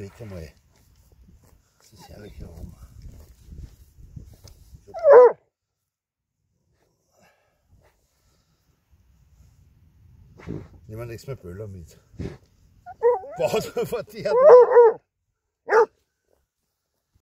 skal é? komme af. Så ser jeg ikke mais Det mit. niks med bøller